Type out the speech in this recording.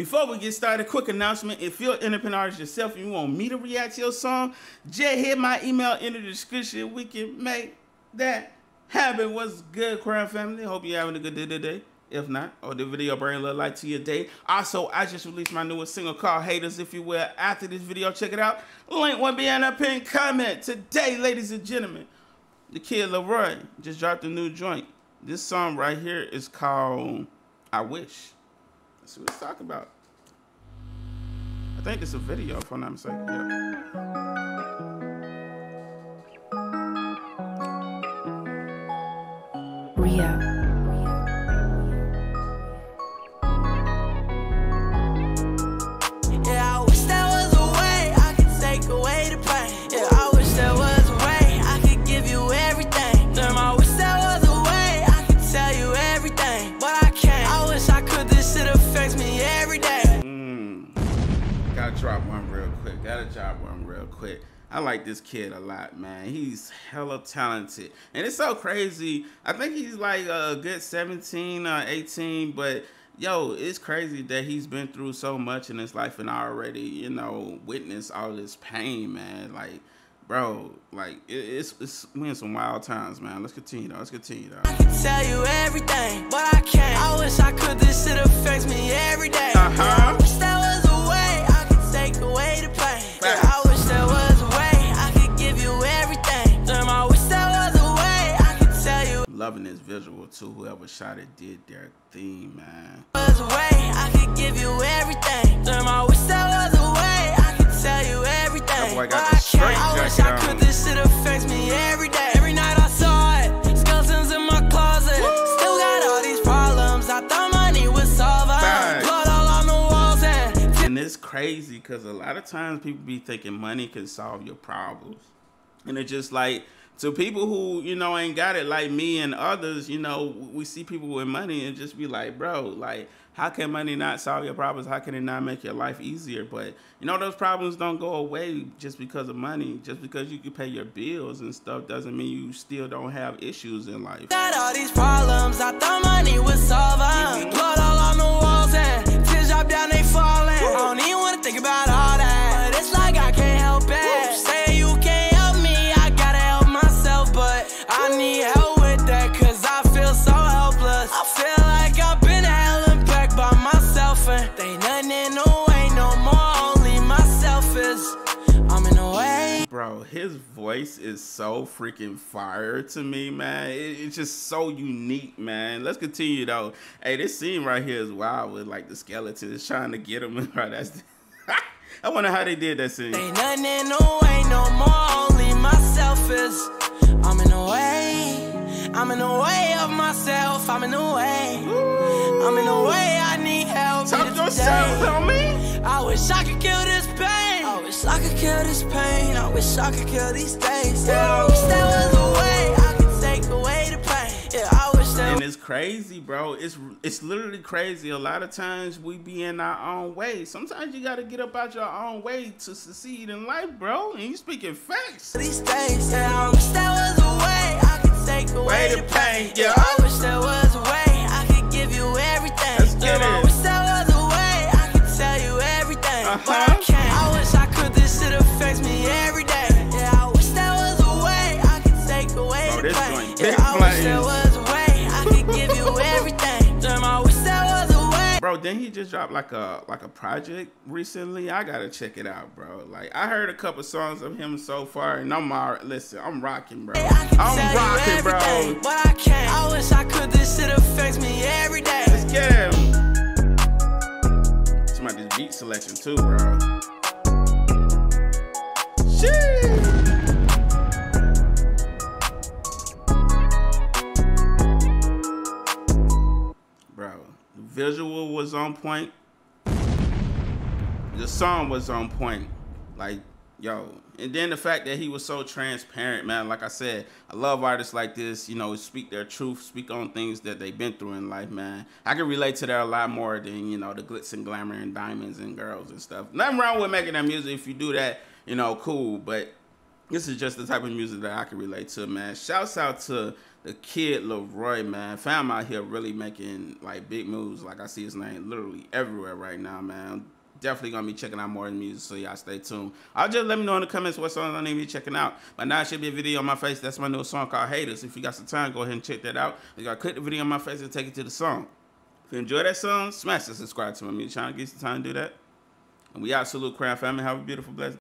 Before we get started, quick announcement. If you're an independent artist yourself and you want me to react to your song, just hit my email in the description. We can make that happen. What's good, Crown Family? Hope you're having a good day today. If not, or the video bring a little light to your day. Also, I just released my newest single called Haters, if you will. After this video, check it out. Link will be in the pinned comment. Today, ladies and gentlemen, the kid LAROI just dropped a new joint. This song right here is called I Wish. See what it's talking about. I think it's a video, if I'm not mistaken. Yeah. Ria. Drop one real quick. Gotta drop one real quick. I like this kid a lot, man. He's hella talented. And it's so crazy. I think he's like a good 17 or 18, but yo, it's crazy that he's been through so much in his life and already, you know, witnessed all this pain, man. Like, bro, like it's it's we in some wild times, man. Let's continue though. Let's continue though. I can tell you everything, but I can't. I wish I could. This shit affects me every day. Loving this visual too. Whoever shot it did their thing, man. I could give you everything. Damn, I wish that was a way. I could tell you everything. That boy got the straight I wish I could. This shit affects me every day. Every night I saw it. Skeletons in my closet. Woo! Still got all these problems. I thought money would solve them. Blood all on the walls and. And it's crazy because a lot of times people be thinking money can solve your problems, and it's just like to people who you know ain't got it like me and others you know we see people with money and just be like bro like how can money not solve your problems? How can it not make your life easier? But you know those problems don't go away just because of money. Just because you can pay your bills and stuff doesn't mean you still don't have issues in life Bro, his voice is so freaking fire to me, man. It, it's just so unique, man. Let's continue though. Hey, this scene right here is wild with like the skeletons trying to get him. That's. I wonder how they did that scene. Ain't nothing in the way no more. Only myself is. I'm in the way. I'm in the way of myself. I'm in the way. Ooh. I'm in the way. I need help. Talk yourself, tell me. I wish I could kill this pain. I wish I could kill this pain. I wish I could kill these days. Yeah, I wish there was a way I could take away the pain. Yeah, I wish there. And it's crazy, bro. It's it's literally crazy. A lot of times we be in our own way. Sometimes you gotta get up out your own way to succeed in life, bro. And you speaking facts. These days, yeah, I wish there was a way I could take away the pain. Yeah, I every day. Yeah, I wish there was a way I could take away bro, the pain. Yeah, I wish there was a way I could give you everything. Damn, I wish there was a way. Bro, then he just dropped like a like a project recently. I gotta check it out, bro. Like I heard a couple songs of him so far, and I'm all listen, I'm rocking, bro. I'm rocking, bro. But I can't. I wish I could. This shit affects me every day. Let's get him. Some of this beat selection too, bro. Was on point. The song was on point. Like, yo. And then the fact that he was so transparent, man. Like I said, I love artists like this, you know, speak their truth, speak on things that they've been through in life, man. I can relate to that a lot more than, you know, the glitz and glamour and diamonds and girls and stuff. Nothing wrong with making that music. If you do that, you know, cool. But this is just the type of music that I can relate to, man. Shouts out to the kid LAROI, man. Fam out here really making like big moves. Like I see his name literally everywhere right now, man. Definitely gonna be checking out more of music, so y'all stay tuned. I'll just let me know in the comments what songs I need to be checking out. But now it should be a video on my face. That's my new song called Haters. If you got some time, go ahead and check that out. You gotta click the video on my face and take it to the song. If you enjoy that song, smash the subscribe to my music channel. Get some time to do that. And we out. Salute Crown Family. Have a beautiful, blessed